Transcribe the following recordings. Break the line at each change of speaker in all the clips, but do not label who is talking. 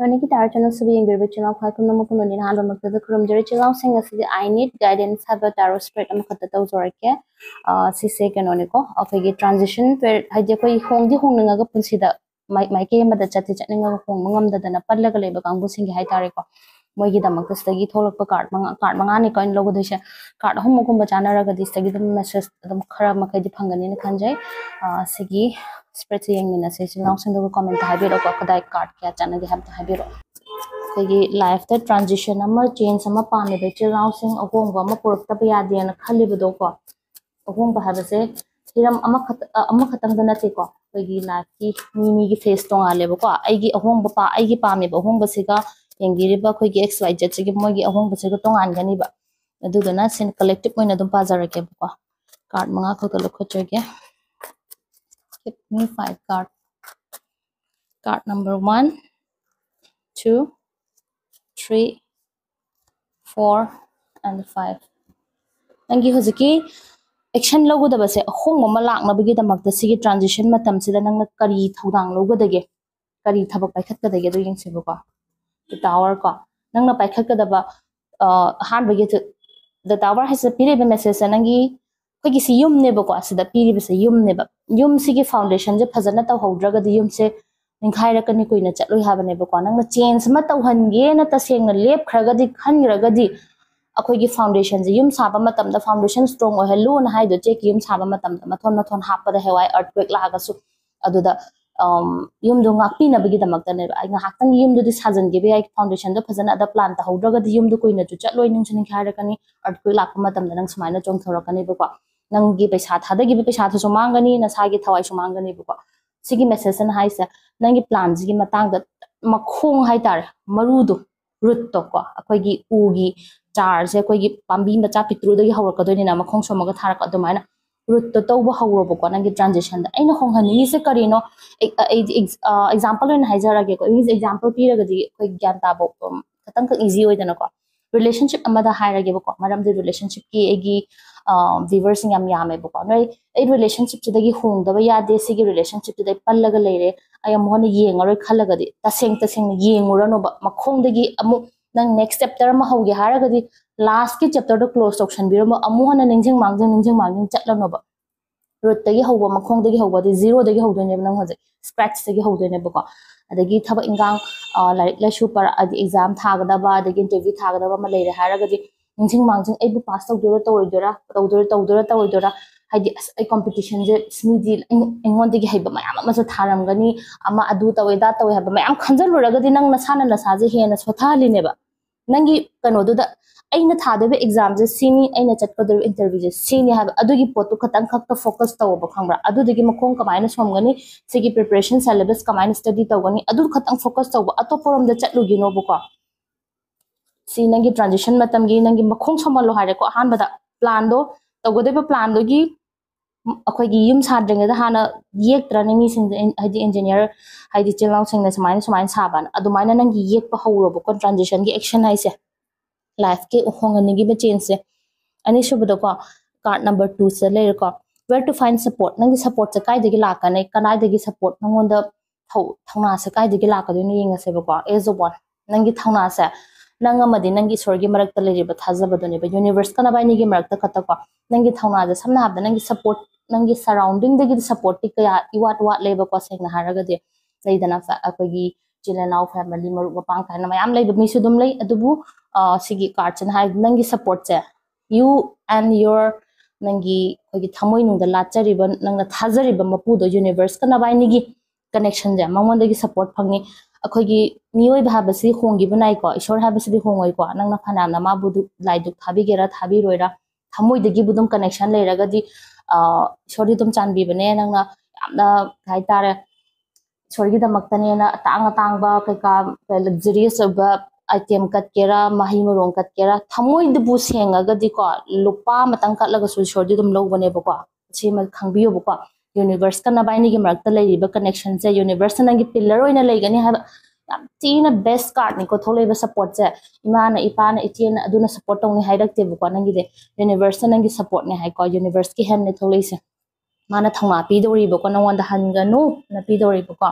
Asi I need guidance have a tarot spread am khatta taw zor ke si se ke noni ko afa gi transition punsi da mai mai ke ma da chati chani nga hong ngam da da na palla ga leba kang bu sing hai tare ko moi gi da mak tas gi tholok pa card manga card manga ni ko in logo dise card hom ko ba chana ra ga dis gi dum message dum khara ma kai di phangani ni khanjai sigi spread yeng mina se channel sing da comment ha bi ro ko kadai card kya chana gi ham ta ha bi ro ꯑꯩꯈꯣꯏꯒꯤ ꯂꯥꯏꯐꯇ ꯇ꯭ꯔꯥꯟꯖꯤꯁꯟ ꯑꯃ change ꯑꯃ ꯄꯥꯝꯃꯤꯕ ꯏꯆꯤꯜ ꯏꯅꯥꯎꯁꯤꯡ ꯑꯍꯣꯡꯕ ꯑꯃ ꯄꯨꯔꯛꯇꯕ ꯌꯥꯗꯦꯅ ꯈꯜꯂꯤꯕꯗꯣꯀꯣ ꯑꯍꯣꯡꯕ ꯍꯥꯏꯕꯁꯦ ꯍꯤꯔꯝ ꯑꯃꯈꯛ ꯑꯃꯈꯛꯇꯪꯗ ꯅꯠꯇꯦꯀꯣ ꯑꯩꯈꯣꯏꯒꯤ ꯂꯥꯏꯐꯀꯤ ꯃꯤ ꯃꯤꯒꯤ ꯐꯦꯁ ꯇꯣꯡꯉꯥꯜꯂꯦꯕꯀꯣ ꯑꯩꯒꯤ ꯑꯍꯣꯡꯕ ꯄꯥ ꯑꯩꯒꯤ ꯄꯥꯝꯃꯤꯕ ꯑꯍꯣꯡꯕꯁꯤꯒ ꯌꯦꯡꯕꯤꯔꯤꯕ ꯑꯩꯈꯣꯏꯒꯤ ꯑꯦꯛꯁ ꯋꯥꯏ ꯖꯦꯠꯁꯤꯒꯤ ꯃꯣꯏꯒꯤ ꯑꯍꯣꯡꯕꯁꯤꯒ ꯇꯣꯡꯉꯥꯟꯒꯅꯤꯕ ꯑꯗꯨꯗꯨꯅ ꯁꯤꯅ ꯀꯂꯦꯛꯇꯤꯞ ꯑꯣꯏꯅ ꯑꯗꯨꯝ ꯄꯥꯖꯔꯛꯀꯦꯕꯀꯣ ꯀꯥꯔꯠ ꯃꯉꯥ ꯈꯛꯇ ꯂꯧꯈꯠꯆꯒꯦ Give me five card. Card number one, two, three, four, and five. ꯅꯪꯒꯤ ꯍꯧꯖꯤꯛꯀꯤ ꯑꯦꯛꯁꯟ ꯂꯧꯒꯗꯕꯁꯦ ꯑꯍꯣꯡꯕ ꯑꯃ ꯂꯥꯛꯅꯕꯒꯤꯗꯃꯛꯇ ꯁꯤꯒꯤ ꯇ꯭ꯔꯥꯟꯖꯤꯁꯟ ꯃꯇꯝꯁꯤꯗ ꯅꯪꯅ ꯀꯔꯤ ꯊꯧꯗꯥꯡ ꯂꯧꯒꯗꯒꯦ ꯀꯔꯤ ꯊꯕꯛ ꯄꯥꯏꯈꯠꯀꯗꯒꯦ ꯑꯗꯨ ꯌꯦꯡꯁꯦꯕꯀꯣ ꯇꯥꯋꯔ ꯀꯣ ꯅꯪꯅ ꯄꯥꯏꯈꯠꯀꯗꯕ ꯑꯍꯥꯟꯕꯒꯤ ꯗ ꯇꯥꯋꯔ ꯍꯥꯏꯁꯤꯗ ꯄꯤꯔꯤꯕ ꯃꯦꯁꯦꯖꯁꯦ ꯅꯪꯒꯤ ꯑꯩꯈꯣꯏꯒꯤ ꯁꯤ ꯌꯨꯝꯅꯦꯕꯀꯣ ꯁꯤꯗ ꯄꯤꯔꯤꯕꯁꯦ ꯌꯨꯝꯅꯦꯕ ꯌꯨꯝꯁꯤꯒꯤ ꯐꯥꯎꯟꯗꯦꯁꯟꯁꯦ ꯐꯖꯅ ꯇꯧꯍꯧꯗ꯭ꯔꯒꯗꯤ ꯌꯨꯝꯁꯦ ꯅꯤꯡꯈꯥꯏꯔꯛꯀꯅꯤ ꯀꯨꯏꯅ ꯆꯠꯂꯣꯏ ꯍꯥꯏꯕꯅꯦꯕꯀꯣ ꯅꯪꯅ ꯆꯦꯟꯖ ꯑꯃ ꯇꯧꯍꯟꯒꯦꯅ ꯇꯁꯦꯡꯅ ꯂꯦꯞꯈ꯭ꯔꯒꯗꯤ ꯈꯟꯈ꯭ꯔꯒꯗꯤ ꯑꯩꯈꯣꯏꯒꯤ ꯐꯥꯎꯟꯗꯦꯁꯟꯁꯦ ꯌꯨꯝ ꯁꯥꯕ ꯃꯇꯝꯗ ꯐꯥꯎꯟꯗꯦꯁꯟ ꯁ꯭ꯇ꯭ꯔꯣꯡ ꯑꯣꯏꯍꯜꯂꯨꯅ ꯍꯥꯏꯗꯣ ꯆꯦꯛꯀꯤ ꯌꯨꯝ ꯁꯥꯕ ꯃꯇꯝꯗ ꯃꯊꯣꯟ ꯃꯊꯣꯟ ꯍꯥꯞꯄꯗ ꯍꯦꯋꯥꯏ ꯑꯔꯠꯀ꯭ꯋꯦꯛ ꯂꯥꯛꯑꯒꯁꯨ ꯑꯗꯨꯗ ꯌꯨꯝꯗꯣ ꯉꯥꯛꯄꯤꯅꯕꯒꯤꯗꯃꯛꯇꯅꯦꯕ ꯑꯩ ꯉꯥꯏꯍꯥꯛꯇꯪ ꯌꯨꯝꯗꯨꯗꯤ ꯁꯥꯖꯟꯈꯤꯕ ꯌꯥꯏ ꯐꯥꯎꯟꯗꯦꯁꯟꯗꯣ ꯐꯖꯅ ꯑꯗ ꯄ꯭ꯂꯥꯟ ꯇꯧꯍꯧꯗ꯭ꯔꯒꯗꯤ ꯌꯨꯝꯗꯣ ꯀꯨꯏꯅꯁꯨ ꯆꯠꯂꯣꯏ ꯅꯨꯡꯁꯨ ꯅꯤꯡꯈꯥꯏꯔꯛꯀꯅꯤ ꯑꯔꯠꯀ꯭ꯋꯦꯛ ꯂꯥꯛꯄ ꯃꯇꯝꯗ ꯅꯪ ꯁꯨꯃꯥꯏꯅ ꯆꯣꯡꯊꯣꯔꯛꯀꯅꯦꯕꯀꯣ ꯅꯪꯒꯤ ꯄꯩꯁꯥ ꯊꯥꯗꯈꯤꯕ ꯄꯩꯁꯥꯗꯨꯁꯨ ꯃꯥꯡꯒꯅꯤ ꯅꯁꯥꯒꯤ ꯊꯋꯥꯏꯁꯨ ꯃꯥꯡꯒꯅꯤꯕꯀꯣ ꯁꯤꯒꯤ ꯃꯦꯁꯦꯖꯁꯤꯅ ꯍꯥꯏꯁꯦ ꯅꯪꯒꯤ ꯄ꯭ꯂꯥꯟꯁꯤꯒꯤ ꯃꯇꯥꯡꯗ ꯃꯈꯣꯡ ꯍꯥꯏꯇꯥꯔꯦ ꯃꯔꯨꯗꯣ ꯔꯨꯠꯇꯣ ꯀꯣ ꯑꯩꯈꯣꯏꯒꯤ ꯎꯒꯤ ꯆꯥꯔꯁꯦ ꯑꯩꯈꯣꯏꯒꯤ ꯄꯥꯝꯕꯤ ꯃꯆꯥ ꯄꯤꯛꯇ꯭ꯔꯨꯗꯒꯤ ꯍꯧꯔꯛꯀꯗꯣꯏꯅꯤꯅ ꯃꯈꯣꯡ ꯁꯣꯝꯃꯒ ꯊꯥꯔꯛꯄ ꯑꯗꯨꯃꯥꯏꯅ ꯔꯨꯠꯇꯣ ꯇꯧꯕ ꯍꯧꯔꯣꯕꯀꯣ ꯅꯪꯒꯤ ꯇ꯭ꯔꯥꯟꯖꯦꯛꯁꯟꯗ ꯑꯩꯅ ꯍꯣꯡꯍꯟꯅꯤꯡꯉꯤꯁꯦ ꯀꯔꯤꯅꯣ ꯑꯩꯗꯤ ꯑꯦꯛꯖꯥꯝꯄꯜ ꯑꯣꯏꯅ ꯍꯥꯏꯖꯔꯒꯦꯀꯣ ꯏꯪꯂꯤꯁ ꯑꯦꯛꯖꯥꯝꯄꯜ ꯄꯤꯔꯒꯗꯤ ꯑꯩꯈꯣꯏ ꯒ꯭ꯌꯥꯟ ꯇꯥꯕ ꯈꯤꯇꯪꯈꯛ ꯏꯖꯤ ꯑꯣꯏꯗꯅꯀꯣ ꯔꯤꯂꯦꯁꯟꯁꯤꯞ ꯑꯃꯗ ꯍꯥꯏꯔꯒꯦꯕꯀꯣ ꯃꯔꯝꯗꯤ ꯔꯤꯂꯦꯁꯟꯁꯤꯞꯀꯤ ꯑꯩꯒꯤ ꯚꯤꯚꯔꯁꯤꯡ ꯌꯥꯝ ꯌꯥꯝꯃꯦꯕꯀꯣ ꯅꯣꯏ ꯑꯩ ꯔꯤꯂꯦꯁꯟꯁꯤꯞꯁꯤꯗꯒꯤ ꯍꯣꯡꯗꯕ ꯌꯥꯗꯦ ꯁꯤꯒꯤ ꯔꯤꯂꯦꯁꯟꯁꯤꯞꯁꯤꯗ ꯑꯩ ꯄꯜꯂꯒ ꯂꯩꯔꯦ ꯑꯩ ꯑꯃꯨꯛ ꯍꯟꯅ ꯌꯦꯡꯉꯔꯣꯏ ꯈꯜꯂꯒꯗꯤ ꯇꯁꯦꯡ ꯇꯁꯦꯡꯅ ꯌꯦꯡꯉꯨꯔꯅꯣꯕ ꯃꯈꯣꯡꯗꯒꯤ ꯑꯃꯨꯛ ꯅꯪ ꯅꯦꯛꯁ ꯆꯦꯞꯇꯔ ꯑꯃ ꯍꯧꯒꯦ ꯍꯥꯏꯔꯒꯗꯤ ꯂꯥꯁꯀꯤ ꯆꯦꯞꯇꯔꯗꯣ ꯀ꯭ꯂꯣꯖ ꯇꯧꯁꯟꯕꯤꯔꯝꯕ ꯑꯃꯨꯛ ꯍꯟꯅ ꯅꯤꯡꯁꯤꯡ ꯃꯥꯡꯖꯤꯡ ꯅꯤꯡꯁꯤꯡ ꯃꯥꯡꯖꯤꯡ ꯆꯠꯂꯅꯣꯕ ꯔꯨꯠꯇꯒꯤ ꯍꯧꯕ ꯃꯈꯣꯡꯗꯒꯤ ꯍꯧꯕꯗꯤ ꯖꯤꯔꯣꯗꯒꯤ ꯍꯧꯗꯣꯏꯅꯦꯕ ꯅꯪ ꯍꯧꯖꯤꯛ ꯁ꯭ꯀ꯭ꯔꯦꯠꯆꯇꯒꯤ ꯍꯧꯗꯣꯏꯅꯦꯕꯀꯣ ꯑꯗꯒꯤ ꯊꯕꯛ ꯏꯟꯈꯥꯡ ꯂꯥꯏꯔꯤꯛ ꯂꯥꯏꯁꯨ ꯄꯔꯛꯑꯗꯤ ꯑꯦꯛꯖꯥꯝ ꯊꯥꯒꯗꯕ ꯑꯗꯒꯤ ꯏꯟꯇꯔꯚ꯭ꯌꯨ ꯊꯥꯒꯗꯕ ꯑꯃ ꯂꯩꯔꯦ ꯍꯥꯏꯔꯒꯗꯤ ꯅꯤꯡꯁꯤꯡ ꯃꯥꯡꯖꯤꯡ ꯑꯩꯕꯨ ꯄꯥꯁ ꯇꯧꯗꯣꯏꯔꯥ ꯇꯧꯔꯣꯏꯗꯣꯏꯔꯥ ꯇꯧꯗꯣꯏꯔꯥ ꯇꯧꯗꯣꯏꯔꯥ ꯇꯧꯔꯣꯏꯗꯣꯏꯔꯥ ꯍꯥꯏꯗꯤ ꯑꯁ ꯑꯩ ꯀꯝꯄꯤꯇꯤꯁꯟꯁꯦ ꯃꯤꯗꯤ ꯑꯩꯉꯣꯟꯗꯒꯤ ꯍꯩꯕ ꯃꯌꯥꯝ ꯑꯃꯁꯨ ꯊꯥꯔꯝꯒꯅꯤ ꯑꯃ ꯑꯗꯨ ꯇꯧꯋꯦ ꯗꯥ ꯇꯧꯋꯦ ꯍꯥꯏꯕ ꯃꯌꯥꯝ ꯈꯟꯖꯜꯂꯨꯔꯒꯗꯤ ꯅꯪ ꯅꯁꯥꯅ ꯅꯁꯥꯁꯦ ꯍꯦꯟꯅ ꯁꯣꯊꯍꯜꯂꯤꯅꯦꯕ ꯅꯪꯒꯤ ꯀꯩꯅꯣꯗꯨꯗ ꯑꯩꯅ ꯊꯥꯗꯣꯏꯕ ꯑꯦꯛꯖꯥꯝꯁꯦ ꯁꯤꯅꯤ ꯑꯩꯅ ꯆꯠꯀꯗꯧꯔꯤꯕ ꯏꯟꯇꯔꯚ꯭ꯌꯨꯁꯦ ꯁꯤꯅꯤ ꯍꯥꯏꯕ ꯑꯗꯨꯒꯤ ꯄꯣꯠꯇꯨ ꯈꯇꯪ ꯈꯛꯇ ꯐꯣꯀꯁ ꯇꯧꯕ ꯈꯪꯕ꯭ꯔꯥ ꯑꯗꯨꯗꯒꯤ ꯃꯈꯣꯡ ꯀꯃꯥꯏꯅ ꯁꯣꯝꯒꯅꯤ ꯁꯤꯒꯤ ꯄ꯭ꯔꯤꯄꯔꯦꯁꯟ ꯁꯦꯂꯦꯕꯁ ꯀꯃꯥꯏꯅ ꯁ꯭ꯇꯗꯤ ꯇꯧꯒꯅꯤ ꯑꯗꯨ ꯈꯛꯇꯪ ꯐꯣꯀꯁ ꯇꯧꯕ ꯑꯇꯣꯞꯄ ꯔꯣꯝꯗ ꯆꯠꯂꯨꯒꯤꯅꯣꯕꯀꯣ ꯁꯤ ꯅꯪꯒꯤ ꯇ꯭ꯔꯥꯟꯖꯤꯁꯟ ꯃꯇꯝꯒꯤ ꯅꯪꯒꯤ ꯃꯈꯣꯡ ꯁꯣꯝꯍꯜꯂꯣ ꯍꯥꯏꯔꯦꯀꯣ ꯑꯍꯥꯟꯕꯗ ꯄ꯭ꯂꯥꯟꯗꯣ ꯇꯧꯒꯗꯧꯔꯤꯕ ꯄ꯭ꯂꯥꯟꯗꯨꯒꯤ ꯑꯩꯈꯣꯏꯒꯤ ꯌꯨꯝ ꯁꯥꯗ꯭ꯔꯤꯉꯩꯗ ꯍꯥꯟꯅ ꯌꯦꯛꯇ꯭ꯔꯅꯤ ꯃꯤꯁꯤꯡꯁꯦ ꯍꯥꯏꯗꯤ ꯏꯟꯖꯤꯅꯤꯌꯔ ꯍꯥꯏꯗꯤ ꯏꯆꯤꯜ ꯏꯅꯥꯎꯁꯤꯡꯅ ꯁꯨꯃꯥꯏꯅ ꯁꯨꯃꯥꯏꯅ ꯁꯥꯕꯅ ꯑꯗꯨꯃꯥꯏꯅ ꯅꯪꯒꯤ ꯌꯦꯛꯄ ꯍꯧꯔꯣꯕꯀꯣ ꯇ꯭ꯔꯥꯟꯖꯤꯁꯟꯒꯤ ꯑꯦꯛꯁꯟ ꯍꯥꯏꯁꯦ लाइफ होंगने मचेंस अनीसुबदको कार्ड नंबर टू से लेरको वेर टू फाइन सपोर्ट नंग सपोर्ट से कई लाकने कनाई सपोर्ट नोद थौना से कई लाकदेबको एज वन नंगी थौना से नंगी नंगी ईश्वर की मरक्त लेब थाजबदने मरक्त खतको नंगी थौना समना हाब नंगी सपोर्ट नंगी सराउंडिंग सपोर्ट क्या इवाट वाट लेबको सेंगना लेदना अखोगी ꯑꯩꯈꯣꯏꯒꯤ ꯏꯆꯤꯜ ꯏꯅꯥꯎ ꯐꯦꯃꯤꯂꯤ ꯃꯔꯨꯞ ꯃꯄꯥꯡ ꯀꯥꯏꯅ ꯃꯌꯥꯝ ꯂꯩꯕ ꯃꯤꯁꯨ ꯑꯗꯨꯝ ꯂꯩ ꯑꯗꯨꯕꯨ ꯁꯤꯒꯤ ꯀꯥꯔꯠꯁꯤꯅ ꯍꯥꯏ ꯅꯪꯒꯤ ꯁꯞꯄꯣꯔꯠꯁꯦ ꯌꯨ ꯑꯦꯟ ꯌꯣꯔ ꯅꯪꯒꯤ ꯑꯩꯈꯣꯏꯒꯤ ꯊꯃꯣꯏꯅꯨꯡꯗ ꯂꯥꯠꯆꯔꯤꯕ ꯅꯪꯅ ꯊꯥꯖꯔꯤꯕ ꯃꯄꯨꯗꯣ ꯌꯨꯅꯤꯚꯔꯁꯀ ꯅꯕꯥꯏꯅꯤꯒꯤ ꯀꯅꯦꯛꯁꯟꯁꯦ ꯃꯉꯣꯟꯗꯒꯤ ꯁꯞꯄꯣꯔꯠ ꯐꯪꯉꯤ ꯑꯩꯈꯣꯏꯒꯤ ꯃꯤꯑꯣꯏꯕ ꯍꯥꯏꯕꯁꯤ ꯍꯣꯡꯈꯤꯕ ꯅꯥꯏꯀꯣ ꯏꯁꯣꯔ ꯍꯥꯏꯕꯁꯤꯗꯤ ꯍꯣꯡꯉꯣꯏꯀꯣ ꯅꯪꯅ ꯐꯅꯌꯥꯝꯅ ꯃꯥꯕꯨ ꯂꯥꯏꯗꯨꯛ ꯊꯥꯕꯤꯒꯦꯔꯥ ꯊꯥꯕꯤꯔꯣꯏꯔꯥ ꯊꯃꯣꯏꯗꯒꯤꯕꯨ ꯑꯗꯨꯝ ꯀꯅꯦꯛꯁꯟ ꯂꯩꯔꯒꯗꯤ ꯏꯁꯣꯔꯗꯤ ꯑꯗꯨꯝ ꯆꯥꯟꯕꯤꯕꯅꯦ ꯅꯪꯅ ꯌꯥꯝꯅ ꯀꯩ ꯍꯥꯏꯇꯥꯔꯦ ꯏꯁꯣꯔꯒꯤꯗꯃꯛꯇꯅꯦꯅ ꯑꯇꯥꯡ ꯑꯇꯥꯡꯕ ꯀꯩꯀꯥ ꯂꯛꯖꯔꯤꯌꯁ ꯑꯣꯏꯕ ꯑꯥꯏꯇꯦꯝ ꯀꯠꯀꯦꯔꯥ ꯃꯍꯩ ꯃꯔꯣꯡ ꯀꯠꯀꯦꯔꯥ ꯊꯃꯣꯏꯗꯨꯕꯨ ꯁꯦꯡꯉꯒꯗꯤꯀꯣ ꯂꯨꯄꯥ ꯑꯃꯇꯪ ꯀꯠꯂꯒꯁꯨ ꯏꯁꯣꯔꯗꯤ ꯑꯗꯨꯝ ꯂꯧꯕꯅꯦꯕꯀꯣ ꯁꯤꯃ ꯈꯪꯕꯤꯌꯨꯕꯀꯣ ꯌꯨꯅꯤꯚꯔꯁꯀ ꯅꯕꯥꯏꯅꯤꯒꯤ ꯃꯔꯛꯇ ꯂꯩꯔꯤꯕ ꯀꯅꯦꯛꯁꯟꯁꯦ ꯌꯨꯅꯤꯚꯔꯁꯅ ꯅꯪꯒꯤ ꯄꯤꯜꯂꯔ ꯑꯣꯏꯅ ꯂꯩꯒꯅꯤ ꯍꯥꯏꯕ ꯌꯥꯝ ꯊꯤꯅ ꯕꯦꯁ ꯀꯥꯔꯠꯅꯤꯀꯣ ꯊꯣꯛꯂꯛꯏꯕ ꯁꯞꯄꯣꯔꯠꯁꯦ ꯏꯃꯥꯅ ꯏꯄꯥꯅ ꯏꯆꯦꯅ ꯑꯗꯨꯅ ꯁꯞꯄꯣꯔꯠ ꯇꯧꯅꯤ ꯍꯥꯏꯔꯛꯇꯦꯕꯀꯣ ꯅꯪꯒꯤꯗꯤ ꯌꯨꯅꯤꯚꯔꯁꯅ ꯅꯪꯒꯤ ꯁꯞꯄꯣꯔꯠꯅꯦ ꯍꯥꯏꯀꯣ ꯌꯨꯅꯤꯚꯔꯁꯀꯤ ꯍꯦꯟꯅ ꯊꯣꯛꯂꯛꯏꯁꯦ ꯃꯥꯅ ꯊꯧꯅꯥ ꯄꯤꯗꯧꯔꯤꯕꯀꯣ ꯅꯪꯉꯣꯟꯗ ꯍꯟꯒꯅꯨ ꯅ ꯄꯤꯗꯧꯔꯤꯕꯀꯣ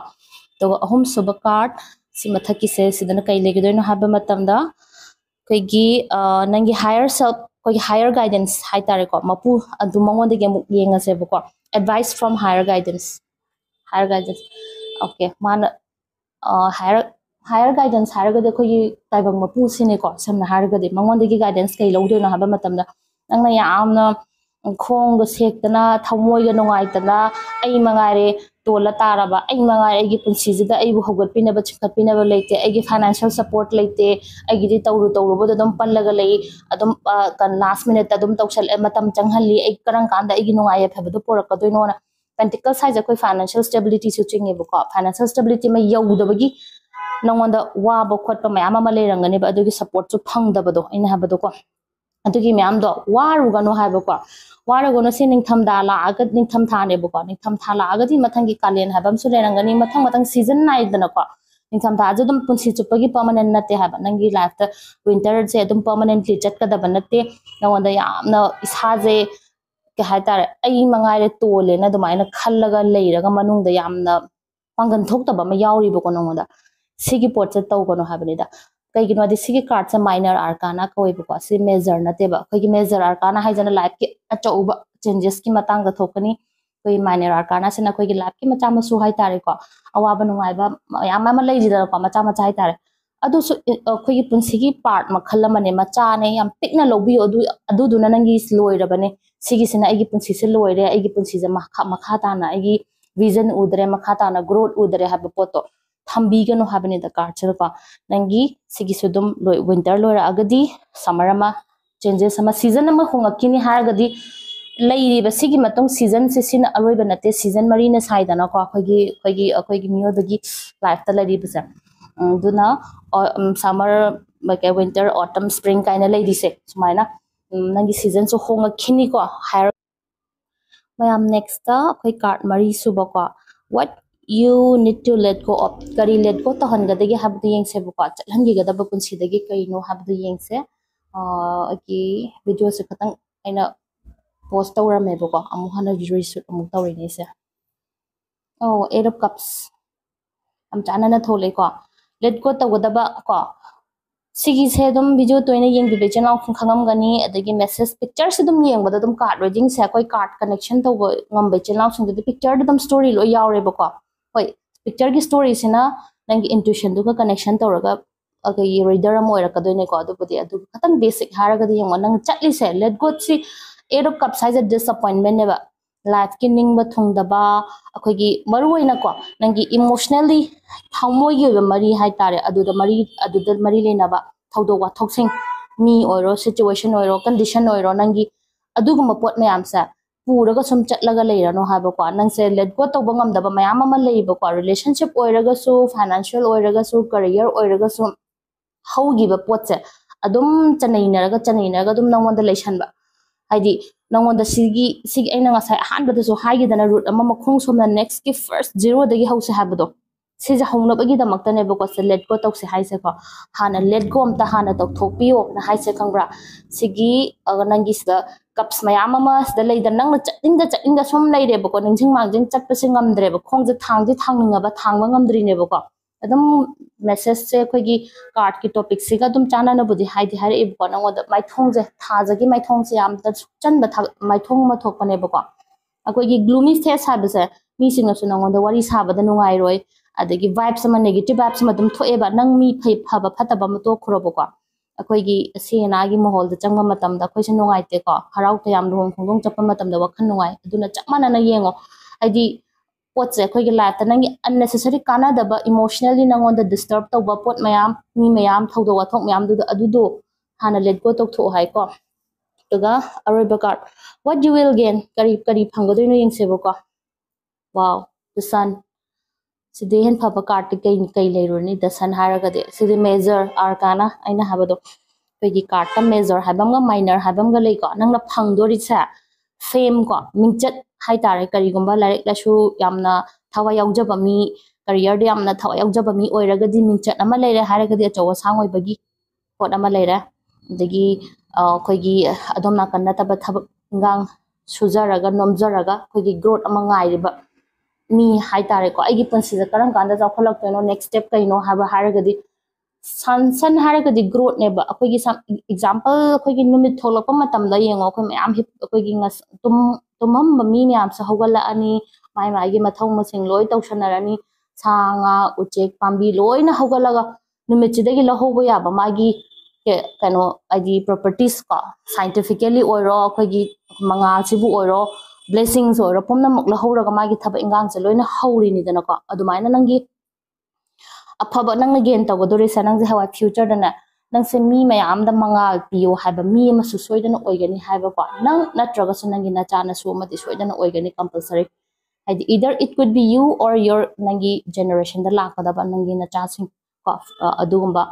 ꯑꯗꯨꯒ ꯑꯍꯨꯝ ꯁꯨꯕ ꯀꯥꯔꯠ ꯁꯤ ꯃꯊꯛꯀꯤꯁꯦ ꯁꯤꯗꯅ ꯀꯩ ꯂꯩꯒꯗꯣꯏꯅꯣ ꯍꯥꯏꯕ ꯃꯇꯝꯗ ꯑꯩꯈꯣꯏꯒꯤ ꯅꯪꯒꯤ ꯍꯥꯌꯔ ꯁꯦꯜꯐ ꯑꯩꯈꯣꯏꯒꯤ ꯍꯥꯌꯔ ꯒꯥꯏꯗꯦꯟꯁ ꯍꯥꯏꯇꯥꯔꯦꯀꯣ ꯃꯄꯨ ꯑꯗꯨ ꯃꯉꯣꯟꯗꯒꯤ ꯑꯃꯨꯛ ꯌꯦꯡꯉꯁꯦꯕꯀꯣ advice from higher guidance higher guidance okay ꯃꯥꯅ ꯍꯥꯌꯔ ꯍꯥꯌꯔ ꯒꯥꯏꯗꯦꯟꯁ ꯍꯥꯏꯔꯒꯗꯤ ꯑꯩꯈꯣꯏꯒꯤ ꯇꯥꯏꯕꯪ ꯃꯄꯨꯁꯤꯅꯦꯀꯣ ꯁꯝꯅ ꯍꯥꯏꯔꯒꯗꯤ ꯃꯉꯣꯟꯗꯒꯤ ꯒꯥꯏꯗꯦꯟꯁ ꯀꯩ ꯂꯧꯗꯣꯏꯅꯣ ꯍꯥꯏꯕ ꯃꯇꯝꯗ ꯅꯪꯅ ꯌꯥꯝꯅ ꯈꯣꯡꯒ ꯁꯦꯛꯇꯅ ꯊꯃꯣꯏꯒ ꯅꯨꯡꯉꯥꯏꯇꯅ ꯑꯩ ꯃꯉꯥꯏꯔꯦ ꯇꯣꯜꯂ ꯇꯥꯔꯕ ꯑꯩ ꯃꯉꯥꯏꯔꯦ ꯑꯩꯒꯤ ꯄꯨꯟꯁꯤꯁꯤꯗ ꯑꯩꯕꯨ ꯍꯧꯒꯠꯄꯤꯅꯕ ꯆꯤꯡꯈꯠꯄꯤꯅꯕ ꯂꯩꯇꯦ ꯑꯩꯒꯤ ꯐꯥꯏꯅꯥꯟꯁꯤꯌꯦꯜ ꯁꯄꯣꯔꯠ ꯂꯩꯇꯦ ꯑꯩꯒꯤꯗꯤ ꯇꯧꯔꯨ ꯇꯧꯔꯨꯕꯗ ꯑꯗꯨꯝ ꯄꯜꯂꯒ ꯂꯩ ꯑꯗꯨꯝ ꯂꯥꯁ ꯃꯤꯅꯤꯠꯇ ꯑꯗꯨꯝ ꯇꯧꯁꯜꯂꯦ ꯃꯇꯝ ꯆꯪꯍꯜꯂꯤ ꯑꯩ ꯀꯔꯝ ꯀꯥꯟꯗ ꯑꯩꯒꯤ ꯅꯨꯡꯉꯥꯏ ꯌꯥꯏꯐꯕꯗꯨ ꯄꯣꯔꯛꯀꯗꯣꯏꯅꯣꯅ ꯄꯦꯟꯇꯤꯀꯜꯁ ꯍꯥꯏꯁꯦ ꯑꯩꯈꯣꯏ ꯐꯥꯏꯅꯥꯟꯁꯤꯌꯦꯜ ꯁ꯭ꯇꯦꯕꯤꯂꯤꯇꯤꯁꯨ ꯆꯤꯡꯉꯦꯕꯀꯣ ꯐꯥꯏꯅꯥꯟꯁꯤꯌꯦꯜ ꯁ꯭ꯇꯦꯕꯤꯂꯤꯇꯤ ꯑꯃ ꯌꯧꯗꯕꯒꯤ ꯅꯪꯉꯣꯟꯗ ꯋꯥꯕ ꯈꯣꯠꯄ ꯃꯌꯥꯝ ꯑꯃ ꯂꯩꯔꯝꯒꯅꯦꯕ ꯑꯗꯨꯒꯤ ꯁꯞꯄꯣꯔꯠꯁꯨ ꯐꯪꯗꯕꯗꯣ ꯑꯩꯅ ꯍꯥꯏꯕꯗꯣꯀꯣ ꯑꯗꯨꯒꯤ ꯃꯌꯥꯝꯗꯣ ꯋꯥꯔꯨꯒꯅꯨ ꯍꯥꯏꯕꯀꯣ ꯋꯥꯔꯒꯅꯨ ꯁꯤ ꯅꯤꯡꯊꯝꯊꯥ ꯂꯥꯛꯑꯒ ꯅꯤꯡꯊꯝ ꯊꯥꯅꯦꯕꯀꯣ ꯅꯤꯡꯊꯝ ꯊꯥ ꯂꯥꯛꯑꯒꯗꯤ ꯃꯊꯪꯒꯤ ꯀꯥꯂꯦꯟ ꯍꯥꯏꯕ ꯑꯃꯁꯨ ꯂꯩꯔꯝꯒꯅꯤ ꯃꯊꯪ ꯃꯊꯪ ꯁꯤꯖꯟ ꯅꯥꯏꯗꯅꯀꯣ ꯅꯤꯡꯊꯝ ꯊꯥꯁꯨ ꯑꯗꯨꯝ ꯄꯨꯟꯁꯤ ꯆꯨꯞꯄꯒꯤ ꯄꯔꯃꯅꯦꯟ ꯅꯠꯇꯦ ꯍꯥꯏꯕ ꯅꯪꯒꯤ ꯂꯥꯏꯐꯇ ꯋꯤꯟꯇꯔꯁꯦ ꯑꯗꯨꯝ ꯄꯔꯃꯅꯦꯟꯠꯂꯤ ꯆꯠꯀꯗꯕ ꯅꯠꯇꯦ ꯅꯉꯣꯟꯗ ꯌꯥꯝꯅ ꯏꯁꯥꯁꯦ ꯀꯩ ꯍꯥꯏꯇꯥꯔꯦ ꯑꯩ ꯃꯉꯥꯏꯔꯦ ꯇꯣꯜꯂꯦꯅ ꯑꯗꯨꯃꯥꯏꯅ ꯈꯜꯂꯒ ꯂꯩꯔꯒ ꯃꯅꯨꯡꯗ ꯌꯥꯝꯅ ꯄꯥꯡꯒꯟ ꯊꯣꯛꯇꯕ ꯑꯃ ꯌꯥꯎꯔꯤꯕꯀꯣ ꯅꯉꯣꯟꯗ ꯁꯤꯒꯤ ꯄꯣꯠꯁꯦ ꯇꯧꯒꯅꯣ ꯍꯥꯏꯕꯅꯤꯗ कहींनो कार्ड से माइनर आरकाना कौबको मेजर नाते मेजर आरकाना है लाइफ के अच्छा चेंजेस की मांगनी कोई माइनर आरकाना से अखोई लाइफ की मचा मसू है तारेको अवाब नाइब मैम लेजदनको मचा मचा है तारे अदुसु अखोई पुंसी की पार्ट मखल मचाने यम पिकना लोबियो अदु अदु दुना नंगी से लोइरे मखा मखा विजन उद्रे मखा ताना ग्रोथ उद्रे पोटो ꯊꯝꯕꯤꯒꯅꯨ ꯍꯥꯏꯕꯅꯤꯗ ꯀꯥꯔꯠꯁꯤꯗꯀꯣ ꯅꯪꯒꯤ ꯁꯤꯒꯤꯁꯨ ꯑꯗꯨꯝ ꯋꯤꯟꯇꯔ ꯂꯣꯏꯔꯛꯑꯒꯗꯤ ꯁꯝꯃꯔ ꯑꯃ ꯆꯦꯟꯖꯦꯁ ꯑꯃ ꯁꯤꯖꯟ ꯑꯃ ꯍꯣꯡꯉꯛꯈꯤꯅꯤ ꯍꯥꯏꯔꯒꯗꯤ ꯂꯩꯔꯤꯕ ꯁꯤꯒꯤ ꯃꯇꯨꯡ ꯁꯤꯖꯟꯁꯦ ꯁꯤꯅ ꯑꯔꯣꯏꯕ ꯅꯠꯇꯦ ꯁꯤꯖꯟ ꯃꯔꯤꯅ ꯁꯥꯏꯗꯅꯀꯣ ꯑꯩꯈꯣꯏꯒꯤ ꯑꯩꯈꯣꯏꯒꯤ ꯑꯩꯈꯣꯏꯒꯤ ꯃꯤꯑꯣꯏꯕꯒꯤ ꯂꯥꯏꯐꯇ ꯂꯩꯔꯤꯕꯁꯦ ꯑꯗꯨꯅ ꯁꯝꯃꯔ ꯋꯤꯟꯇꯔ ꯑꯣꯇꯝ ꯁꯄ꯭ꯔꯤꯡ ꯀꯥꯏꯅ ꯂꯩꯔꯤꯁꯦ ꯁꯨꯃꯥꯏꯅ ꯅꯪꯒꯤ ꯁꯤꯖꯟꯁꯨ ꯍꯣꯡꯉꯛꯈꯤꯅꯤꯀꯣ ꯍꯥꯏꯔ ꯃꯌꯥꯝ ꯅꯦꯛꯁꯇ ꯑꯩꯈꯣꯏ ꯀꯥꯔꯠ ꯃꯔꯤ ꯁꯨꯕꯀꯣ you need to let go of करी लेट गो तहन गदगे हबद येंग से बको चलन गे गदब पुंसी दगे कैनो हबद येंग से अ कि वीडियो से खतंग एना पोस्ट तोरा मे बको अमुहन जुरी सु अमु तोरे ने से ओ एट ऑफ़ कप्स हम चाना थोले को लेट गो तगदब को सिगि से दम वीडियो तोयने येंग बिबे चनाव खं खंगम गनी अदगे मेसेज पिक्चर से दम येंग बद दम कार्ड रेजिंग से कोई कार्ड कनेक्शन तो गम बे चनाव सुंग दे पिक्चर दम स्टोरी लो याव रे बको ꯍꯣꯏ ꯄꯤꯛꯆꯔꯒꯤ ꯁ꯭ꯇꯣꯔꯤꯁꯤꯅ ꯅꯪꯒꯤ ꯏꯟꯇꯨꯏꯁꯟꯗꯨꯒ ꯀꯅꯦꯛꯁꯟ ꯇꯧꯔꯒ ꯑꯩꯈꯣꯏꯒꯤ ꯔꯤꯗꯔ ꯑꯃ ꯑꯣꯏꯔꯛꯀꯗꯣꯏꯅꯦꯀꯣ ꯑꯗꯨꯕꯨꯗꯤ ꯑꯗꯨ ꯈꯇꯪ ꯕꯦꯁꯤꯛ ꯍꯥꯏꯔꯒꯗꯤ ꯌꯦꯡꯉꯣ ꯅꯪ ꯆꯠꯂꯤꯁꯦ ꯂꯦꯠ ꯒꯣꯠꯁꯤ ꯑꯦꯠ ꯑꯣꯐ ꯀꯞꯁ ꯍꯥꯏꯁꯦ ꯗꯤꯁꯑꯄꯣꯏꯟꯃꯦꯟꯅꯦꯕ ꯂꯥꯏꯐꯀꯤ ꯅꯤꯡꯕ ꯊꯨꯡꯗꯕ ꯑꯩꯈꯣꯏꯒꯤ ꯃꯔꯨꯑꯣꯏꯅꯀꯣ ꯅꯪꯒꯤ ꯏꯃꯣꯁꯅꯦꯜꯂꯤ ꯊꯃꯣꯏꯒꯤ ꯑꯣꯏꯕ ꯃꯔꯤ ꯍꯥꯏꯇꯥꯔꯦ ꯑꯗꯨꯗ ꯃꯔꯤ ꯑꯗꯨꯗ ꯃꯔꯤ ꯂꯩꯅꯕ ꯊꯧꯗꯣꯛ ꯋꯥꯊꯣꯛꯁꯤꯡ ꯃꯤ ꯑꯣꯏꯔꯣ ꯁꯤꯆꯨꯋꯦꯁꯟ ꯑꯣꯏꯔꯣ ꯀꯟꯗꯤꯁꯟ ꯑꯣꯏꯔꯣ ꯅꯪꯒꯤ ꯑꯗꯨꯒꯨꯝꯕ ꯄꯣꯠ ꯃꯌꯥꯝꯁꯦ पूरगसम चलो है नंसे लेटगो तब गमद मैम लेबको रिलेशनशिप फाइनेंशियल करियर होगी पोचे अदम चनर चनर नौंब है नौदी अहमद रूट मखों सोम नेक्स्ट की फ़र्स्ट जीरोदी हौसे है सिज होने से लेटगो तौसे हैसेको हाँ लेटगो अमता हाँ तौथपीओ खंग्रा नंगी ꯀꯞꯁ ꯃꯌꯥꯝ ꯑꯃ ꯁꯤꯗ ꯂꯩꯗꯅ ꯅꯪꯅ ꯆꯠꯅꯤꯡꯗ ꯆꯠꯅꯤꯡꯗ ꯁꯨꯝ ꯂꯩꯔꯦꯕꯀꯣ ꯅꯤꯡꯁꯤꯡ ꯃꯥꯡꯖꯤꯡ ꯆꯠꯄꯁꯦ ꯉꯝꯗ꯭ꯔꯦꯕ ꯈꯣꯡꯁꯦ ꯊꯥꯡꯗꯤ ꯊꯥꯡꯅꯤꯡꯉꯕ ꯊꯥꯡꯕ ꯉꯝꯗ꯭ꯔꯤꯅꯦꯕꯀோ ꯑꯗꯨꯝ ꯃꯦꯁꯦꯁꯁꯦ ꯑꯩꯈꯣꯏꯒꯤ ꯀꯥꯔꯠꯀꯤ ꯇꯣꯄꯤꯛꯁꯤꯒ ꯑꯗꯨꯝ ꯆꯥꯟꯅꯅꯕꯨꯗꯤ ꯍꯥꯏꯗꯤ ꯍꯥꯏꯔꯛꯏꯕꯀꯣ ꯅꯪꯉꯣꯟꯗ ꯃꯥꯏꯊꯣꯡꯁꯦ ꯊꯥꯖꯒꯤ ꯃꯥꯏꯊꯣꯡꯁꯦ ꯌꯥꯝꯅ ꯁꯨꯞꯆꯟꯕ ꯃꯥꯏꯊꯣꯡ ꯑꯃ ꯊꯣꯛꯄꯅꯦꯕꯀꯣ ꯑꯩꯈꯣꯏꯒꯤ ꯒ꯭ꯂꯨꯃꯤ ꯐꯦꯁ ꯍꯥꯏꯕꯁꯦ ꯃꯤꯁꯤꯡꯅꯁꯨ ꯅꯪꯉꯣꯟꯗ ꯋꯥꯔꯤ ꯁꯥꯕꯗ ꯅꯨꯡꯉꯥꯏꯔꯣꯏ ꯑꯗꯒꯤ ꯚꯥꯏꯞꯁ ꯑꯃ ꯅꯦꯒꯦꯇꯤꯚ ꯚꯥꯏꯞꯁ ꯑꯃ ꯑꯗꯨꯝ ꯊꯣꯛꯑꯦꯕ ꯅꯪ ꯃꯤ ꯐꯕ ꯐꯠꯇꯕ ꯑꯃ ꯇꯣꯛꯈ꯭ꯔꯣꯕꯀꯣ ꯑꯩꯈꯣꯏꯒꯤ ꯑꯁꯤ ꯑꯅꯥꯒꯤ ꯃꯍꯣꯜꯗ ꯆꯪꯕ ꯃꯇꯝꯗ ꯑꯩꯈꯣꯏꯁꯦ ꯅꯨꯡꯉꯥꯏꯇꯦꯀꯣ ꯍꯔꯥꯎ ꯇꯌꯥꯝ ꯂꯨꯍꯣꯡ ꯈꯣꯡꯗꯣꯡ ꯆꯠꯄ ꯃꯇꯝꯗ ꯋꯥꯈꯜ ꯅꯨꯡꯉꯥꯏ ꯑꯗꯨꯅ ꯆꯞ ꯃꯥꯟꯅꯅ ꯌꯦꯡꯉꯣ ꯍꯥꯏꯗꯤ ꯄꯣꯠꯁꯦ ꯑꯩꯈꯣꯏꯒꯤ ꯂꯥꯏꯐꯇ ꯅꯪꯒꯤ ꯑꯟꯅꯦꯁꯦꯁꯔꯤ ꯀꯥꯟꯅꯗꯕ ꯏꯃꯣꯁꯅꯦꯜꯂꯤ ꯅꯪꯉꯣꯟꯗ ꯗꯤꯁꯇꯔꯕ ꯇꯧꯕ ꯄꯣꯠ ꯃꯌꯥꯝ ꯃꯤ ꯃꯌꯥꯝ ꯊꯧꯗꯣꯛ ꯋꯥꯊꯣꯛ ꯃꯌꯥꯝꯗꯨꯗ ꯑꯗꯨꯗꯣ ꯍꯥꯟꯅ ꯂꯦꯠ ꯒꯣ ꯇꯧꯊꯣꯛꯑꯣ ꯍꯥꯏꯀꯣ ꯑꯗꯨꯒ ꯑꯔꯣꯏꯕ card what you will gain ꯀꯔꯤ ꯀꯔꯤ ꯐꯪꯒꯗꯣꯏꯅꯣ ꯌꯦꯡꯁꯦꯕꯀꯣ ꯋꯥꯎ ꯗ ꯁꯟ ꯁꯤꯗꯤ ꯍꯦꯟ ꯐꯕ ꯀꯥꯔꯠꯇꯤ ꯀꯩ ꯀꯩ ꯂꯩꯔꯨꯅꯤ ꯗ ꯁꯟ ꯍꯥꯏꯔꯒꯗꯤ ꯁꯤꯗꯤ ꯃꯦꯖꯔ ꯑꯥꯔꯀꯥꯅ ꯑꯩꯅ ꯍꯥꯏꯕꯗꯣ ꯑꯩꯈꯣꯏꯒꯤ ꯀꯥꯔꯠꯇ ꯃꯦꯖꯔ ꯍꯥꯏꯕ ꯑꯃꯒ ꯃꯥꯏꯅꯔ ꯍꯥꯏꯕ ꯑꯃꯒ ꯂꯩꯀꯣ ꯅꯪꯅ ꯐꯪꯗꯣꯔꯤꯁꯦ ꯐꯦꯝ ꯀꯣ ꯃꯤꯡꯆꯠ ꯍꯥꯏꯇꯥꯔꯦ ꯀꯔꯤꯒꯨꯝꯕ ꯂꯥꯏꯔꯤꯛ ꯂꯥꯏꯁꯨ ꯌꯥꯝꯅ ꯊꯋꯥꯏ ꯌꯥꯎꯖꯕ ꯃꯤ ꯀꯔꯤꯌꯔꯗ ꯌꯥꯝꯅ ꯊꯋꯥꯏ ꯌꯥꯎꯖꯕ ꯃꯤ ꯑꯣꯏꯔꯒꯗꯤ ꯃꯤꯡꯆꯠ ꯑꯃ ꯂꯩꯔꯦ ꯍꯥꯏꯔꯒꯗꯤ ꯑꯆꯧ ꯑꯁꯥꯡ ꯑꯣꯏꯕꯒꯤ ꯄꯣꯠ ꯑꯃ ꯂꯩꯔꯦ ꯑꯗꯒꯤ ꯑꯩꯈꯣꯏꯒꯤ ꯑꯗꯣꯝ ꯅꯥꯀꯟ ꯅꯠꯇꯕ ꯊꯕꯛ ꯏꯟꯈꯥꯡ ꯁꯨꯖꯔꯒ ꯅꯣꯝꯖꯔꯒ ꯑꯩꯈꯣꯏꯒꯤ ꯒ꯭ꯔꯣꯠ ꯑꯃ ꯉꯥꯏꯔꯤꯕ मीतारेको नेक्स्ट स्टेप कई है सनसनगे ग्रोथने एक्जापल अखोलप तुम मीमी माइ माइ मौ मैं लो तौसनी सा उचे पाबी लोनगे लहोब याब मागे कहो प्रोपर्टीसको सैंटिफिकली मंगा सिरो mai gi mathong ma sing loi tau sanarani sanga uchek pambi loi na hogala ga numit chidagi la hobo ya ba magi kano adi properties ka scientifically oiro akoi gi mangal sibu oiro blessings oiro pomna mok la horaga magi thaba ingang se loina hori ni dana ko adumaina nangi afaba nangna gen tawdori sa nangje hawa future dana nang se mi mayam da mangal piyo haba mi ma su soidana oigani haba ko nang natraga su nangi na chana su ma di soidana oigani compulsory haidi either it could be you or your nangi generation da lakadaba nangi na cha sing ko adugumba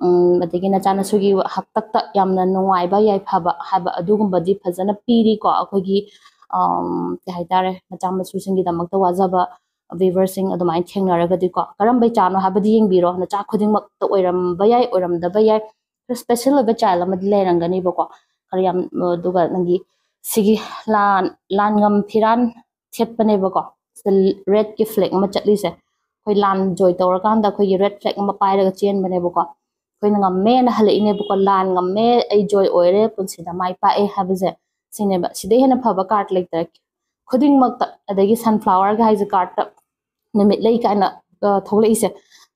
ꯑꯗꯒꯤ ꯅꯆꯥꯅꯁꯨꯒꯤ ꯍꯥꯛꯇꯛꯇ ꯌꯥꯝꯅ ꯅꯨꯡꯉꯥꯏꯕ ꯌꯥꯏꯐꯕ ꯍꯥꯏꯕ ꯑꯗꯨꯒꯨꯝꯕꯗꯤ ꯐꯖꯅ ꯄꯤꯔꯤꯀꯣ ꯑꯩꯈꯣꯏꯒꯤ ꯀꯩ ꯍꯥꯏꯇꯥꯔꯦ ꯃꯆꯥ ꯃꯁꯨꯁꯤꯡꯒꯤꯗꯃꯛꯇ ꯋꯥꯖꯕ ꯚꯤꯚꯔꯁꯤꯡ ꯑꯗꯨꯃꯥꯏꯅ ꯊꯦꯡꯅꯔꯒꯗꯤꯀꯣ ꯀꯔꯝꯕ ꯆꯥꯅꯣ ꯍꯥꯏꯕꯗꯤ ꯌꯦꯡꯕꯤꯔꯣ ꯅꯆꯥ ꯈꯨꯗꯤꯡꯃꯛꯇ ꯑꯣꯏꯔꯝꯕ ꯌꯥꯏ ꯑꯣꯏꯔꯝꯗꯕ ꯌꯥꯏ ꯈꯔ ꯁ꯭ꯄꯦꯁꯦꯜ ꯑꯣꯏꯕ ꯆꯥꯏꯜ ꯑꯃꯗꯤ ꯂꯩꯔꯝꯒꯅꯤꯕꯀꯣ ꯈꯔ ꯌꯥꯝ ꯑꯗꯨꯒ ꯅꯪꯒꯤ ꯁꯤꯒꯤ ꯂꯥꯟ ꯂꯥꯟꯉꯝ ꯐꯤꯔꯥꯟ ꯊꯦꯠꯄꯅꯦꯕꯀோ ꯁꯤꯗ ꯔꯦꯗꯀꯤ ꯐ꯭ꯂꯦꯛ ꯑꯃ ꯆꯠꯂꯤꯁꯦ ꯑꯩꯈꯣꯏ ꯂꯥꯟ ꯖꯣꯏ ꯇꯧꯔꯀꯥꯟꯗ ꯑꯩꯈꯣꯏꯒꯤ ꯔꯦꯗ ꯐ꯭ꯂꯦꯛ ꯑꯃ ꯄꯥꯏꯔꯒ ꯆꯦꯟꯕꯅꯦꯕꯀꯣ ꯑꯩꯈꯣꯏꯅ ꯉꯝꯃꯦꯅ ꯍꯜꯂꯛꯏꯅꯦꯕꯀꯣ ꯂꯥꯟ ꯉꯝꯃꯦ ꯑꯩ ꯖꯣꯏ ꯑꯣꯏꯔꯦ ꯄꯨꯟꯁꯤꯗ ꯃꯥꯏ ꯄꯥꯛꯑꯦ ꯍꯥꯏꯕꯁꯦ फब कार्ड लेते खुदमी सनफ्लावर कार्ड नमित लेकिन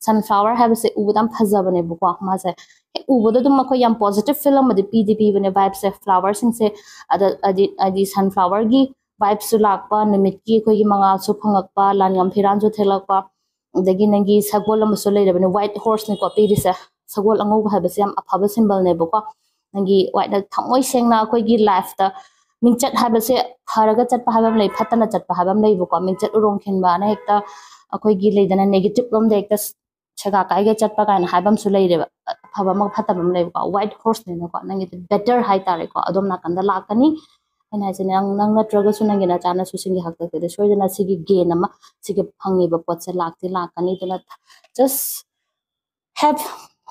सनफ्लावर है उबदम फजबनेको मैं उबदा पॉजिटिव फ़िल्म पीदी पीबने वाइब से फ्लावर से सनफ्लावर की वाइब से लाप नुमित की मंगा फंगप लानगम फिर थेलप नंगी सगोल लेबने व्हाइट हॉर्स ने को पीरी से सगोल अंगब है अफब सिंबलनेको ꯅꯪꯒꯤ ꯋꯥꯏꯠꯅ ꯊꯃꯣꯏ ꯁꯦꯡꯅ ꯑꯩꯈꯣꯏꯒꯤ ꯂꯥꯏꯐꯇ ꯃꯤꯡꯆꯠ ꯍꯥꯏꯕꯁꯦ ꯐꯔꯒ ꯆꯠꯄ ꯍꯥꯏꯕ ꯑꯃ ꯂꯩ ꯐꯠꯇꯅ ꯆꯠꯄ ꯍꯥꯏꯕ ꯑꯃ ꯂꯩꯕꯀꯣ ꯃꯤꯡꯆꯠ ꯎꯔꯣꯡ ꯈꯤꯟꯕꯅ ꯍꯦꯛꯇ ꯑꯩꯈꯣꯏꯒꯤ ꯂꯩꯗꯅ ꯅꯦꯒꯦꯇꯤꯚ ꯂꯣꯝꯗ ꯍꯦꯛꯇ ꯁꯦꯒꯥ ꯀꯥꯏꯒ ꯆꯠꯄ ꯀꯥꯏꯅ ꯍꯥꯏꯕ ꯑꯃꯁꯨ ꯂꯩꯔꯦꯕ ꯑꯐꯕ ꯑꯃ ꯐꯠꯇꯕ ꯑꯃ ꯂꯩꯕꯀꯣ ꯋꯥꯏꯠ ꯍꯣꯔꯁꯅꯤꯅꯀꯣ ꯅꯪꯒꯤꯗꯤ ꯕꯦꯇꯔ ꯍꯥꯏꯇꯥꯔꯦꯀꯣ ꯑꯗꯣꯝ ꯅꯥꯀꯟꯗ ꯂꯥꯛꯀꯅꯤ ꯑꯩꯅ ꯍꯥꯏꯁꯦ ꯅꯪ ꯅꯪ ꯅꯠꯇ꯭ꯔꯒꯁꯨ ꯅꯪꯒꯤ ꯅꯆꯥꯅꯁꯨꯁꯤꯡꯒꯤ ꯍꯥꯛꯇꯛꯇꯗꯤ ꯁꯣꯏꯗꯅ ꯁꯤꯒꯤ ꯒꯦꯟ ꯑꯃ ꯁꯤꯒꯤ ꯐꯪꯉꯤꯕ ꯄꯣꯠꯁꯦ ꯂꯥꯛꯇꯤ ꯂꯥꯛꯀꯅꯤ ꯑꯗꯨꯅ ꯖꯁ ꯍꯦꯞ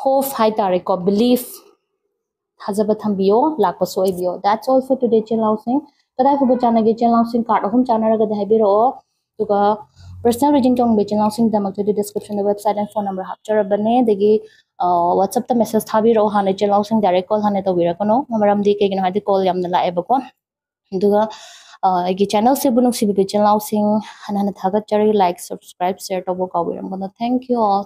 ꯍꯣꯞ ꯍꯥꯏꯇꯥꯔꯦꯀꯣ ꯕꯤꯂꯤꯐ हजब थम भी लाप that's all for today Chen Lau Singh कदा फुब चागे चेन लाउ कार्ड अहम चागर पर्सनल रीजिंग चौंबे चेन लाउ सिंह दमकते वेबसाइट एंड फ़ोन नंबर हाचरबने व्हाट्सएप तो मेसेज थारो हाने chain Lau Singh direct call हाने तौरकनो मरम कहीं कॉल लाएको अगर चेनल से बुनों चेन लाउ सिंह हन हन थागत लाइक सब्सक्राइब शेयर तब कौन थैंक यू ऑल